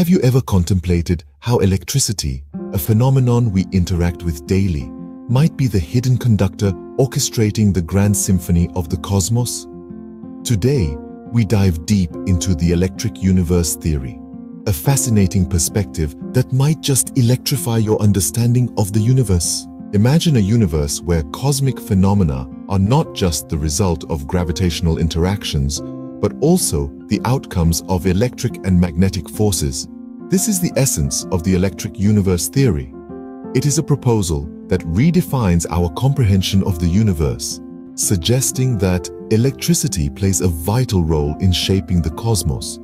Have you ever contemplated how electricity, a phenomenon we interact with daily, might be the hidden conductor orchestrating the grand symphony of the cosmos? Today, we dive deep into the electric universe theory, a fascinating perspective that might just electrify your understanding of the universe. Imagine a universe where cosmic phenomena are not just the result of gravitational interactions, but also the outcomes of electric and magnetic forces. This is the essence of the electric universe theory. It is a proposal that redefines our comprehension of the universe, suggesting that electricity plays a vital role in shaping the cosmos,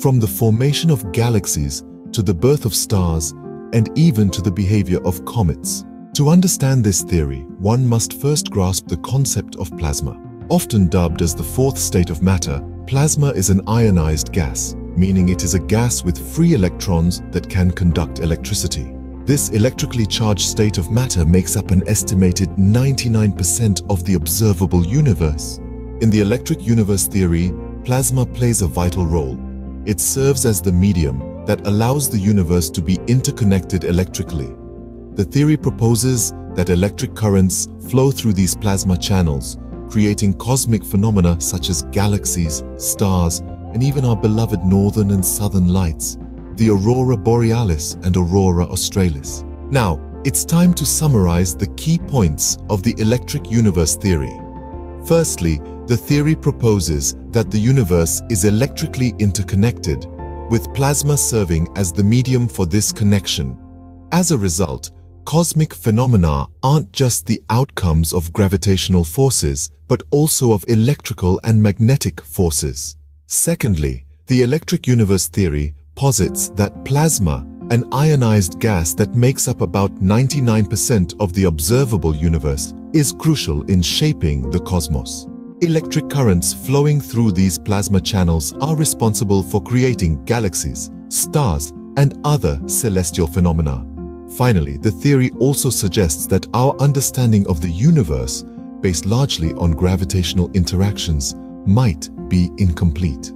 from the formation of galaxies to the birth of stars and even to the behavior of comets. To understand this theory, one must first grasp the concept of plasma. Often dubbed as the fourth state of matter, plasma is an ionized gas, meaning it is a gas with free electrons that can conduct electricity. This electrically charged state of matter makes up an estimated 99% of the observable universe. In the electric universe theory, plasma plays a vital role. It serves as the medium that allows the universe to be interconnected electrically. The theory proposes that electric currents flow through these plasma channels, creating cosmic phenomena such as galaxies, stars, and even our beloved northern and southern lights, the aurora borealis and aurora australis. Now, it's time to summarize the key points of the electric universe theory. Firstly, the theory proposes that the universe is electrically interconnected, with plasma serving as the medium for this connection. As a result, Cosmic phenomena aren't just the outcomes of gravitational forces, but also of electrical and magnetic forces. Secondly, the electric universe theory posits that plasma, an ionized gas that makes up about 99% of the observable universe, is crucial in shaping the cosmos. Electric currents flowing through these plasma channels are responsible for creating galaxies, stars, and other celestial phenomena. Finally, the theory also suggests that our understanding of the universe, based largely on gravitational interactions, might be incomplete.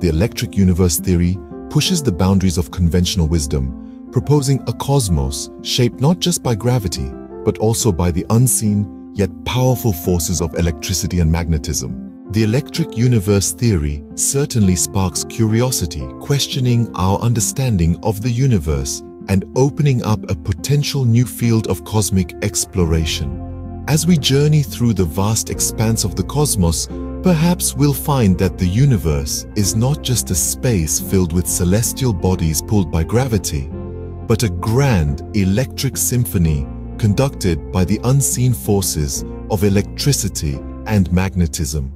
The electric universe theory pushes the boundaries of conventional wisdom, proposing a cosmos shaped not just by gravity, but also by the unseen yet powerful forces of electricity and magnetism. The electric universe theory certainly sparks curiosity, questioning our understanding of the universe and opening up a potential new field of cosmic exploration. As we journey through the vast expanse of the cosmos, perhaps we'll find that the universe is not just a space filled with celestial bodies pulled by gravity, but a grand electric symphony conducted by the unseen forces of electricity and magnetism.